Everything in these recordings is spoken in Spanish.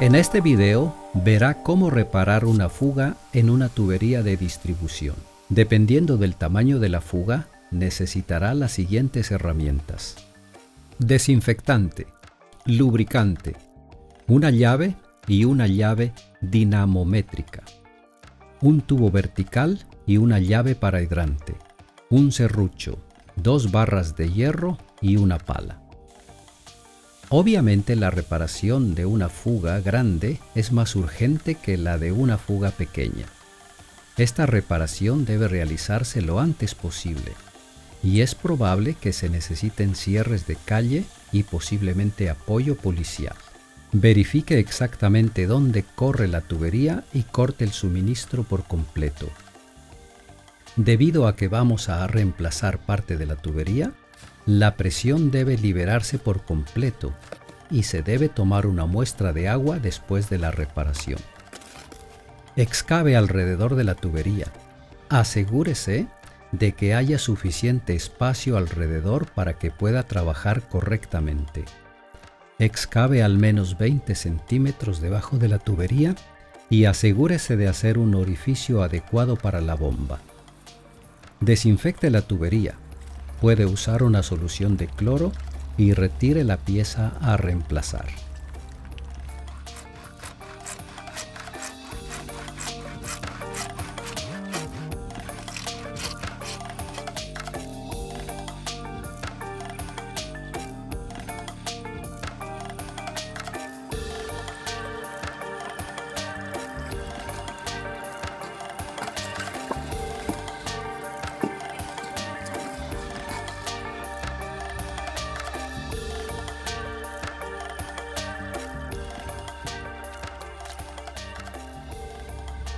En este video verá cómo reparar una fuga en una tubería de distribución. Dependiendo del tamaño de la fuga, necesitará las siguientes herramientas. Desinfectante, lubricante, una llave y una llave dinamométrica, un tubo vertical y una llave para hidrante, un serrucho, dos barras de hierro y una pala. Obviamente la reparación de una fuga grande es más urgente que la de una fuga pequeña. Esta reparación debe realizarse lo antes posible y es probable que se necesiten cierres de calle y posiblemente apoyo policial. Verifique exactamente dónde corre la tubería y corte el suministro por completo. Debido a que vamos a reemplazar parte de la tubería, la presión debe liberarse por completo y se debe tomar una muestra de agua después de la reparación. Excave alrededor de la tubería. Asegúrese de que haya suficiente espacio alrededor para que pueda trabajar correctamente. Excave al menos 20 centímetros debajo de la tubería y asegúrese de hacer un orificio adecuado para la bomba. Desinfecte la tubería. Puede usar una solución de cloro y retire la pieza a reemplazar.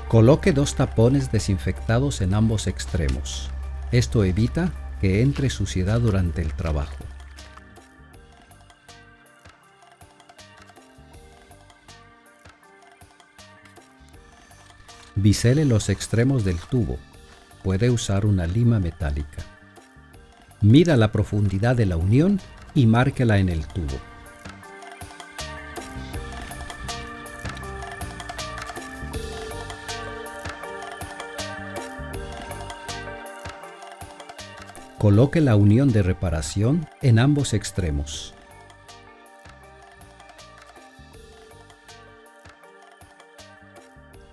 Coloque dos tapones desinfectados en ambos extremos. Esto evita que entre suciedad durante el trabajo. Bisele los extremos del tubo. Puede usar una lima metálica. Mida la profundidad de la unión y márquela en el tubo. Coloque la unión de reparación en ambos extremos.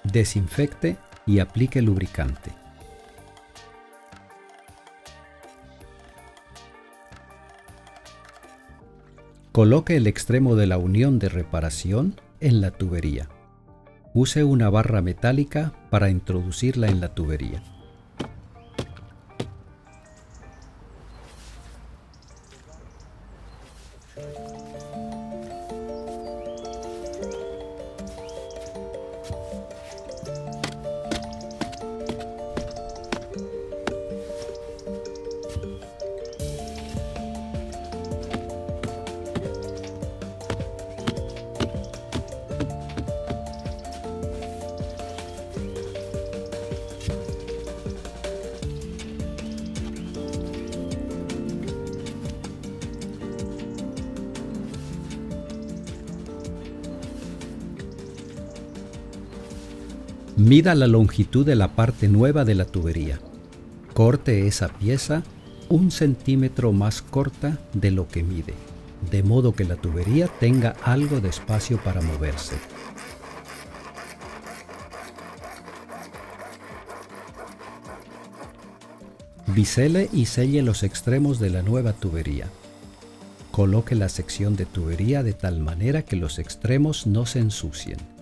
Desinfecte y aplique lubricante. Coloque el extremo de la unión de reparación en la tubería. Use una barra metálica para introducirla en la tubería. Mida la longitud de la parte nueva de la tubería. Corte esa pieza un centímetro más corta de lo que mide, de modo que la tubería tenga algo de espacio para moverse. Bisele y selle los extremos de la nueva tubería. Coloque la sección de tubería de tal manera que los extremos no se ensucien.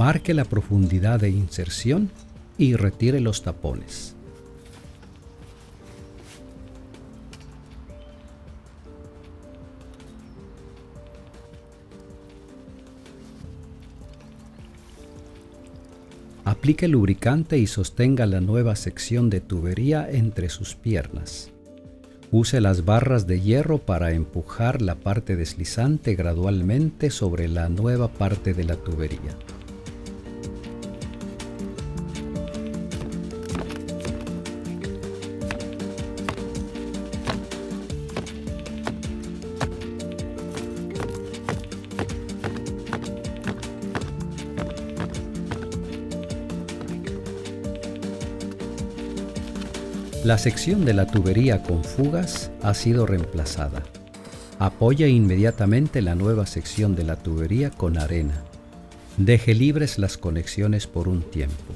Marque la profundidad de inserción y retire los tapones. Aplique lubricante y sostenga la nueva sección de tubería entre sus piernas. Use las barras de hierro para empujar la parte deslizante gradualmente sobre la nueva parte de la tubería. La sección de la tubería con fugas ha sido reemplazada. Apoya inmediatamente la nueva sección de la tubería con arena. Deje libres las conexiones por un tiempo.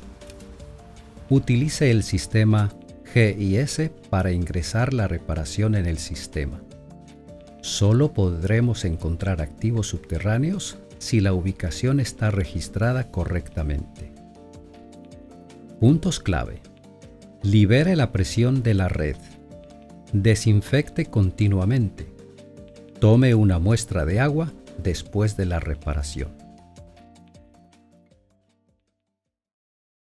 Utilice el sistema GIS para ingresar la reparación en el sistema. Solo podremos encontrar activos subterráneos si la ubicación está registrada correctamente. Puntos clave. Libere la presión de la red. Desinfecte continuamente. Tome una muestra de agua después de la reparación.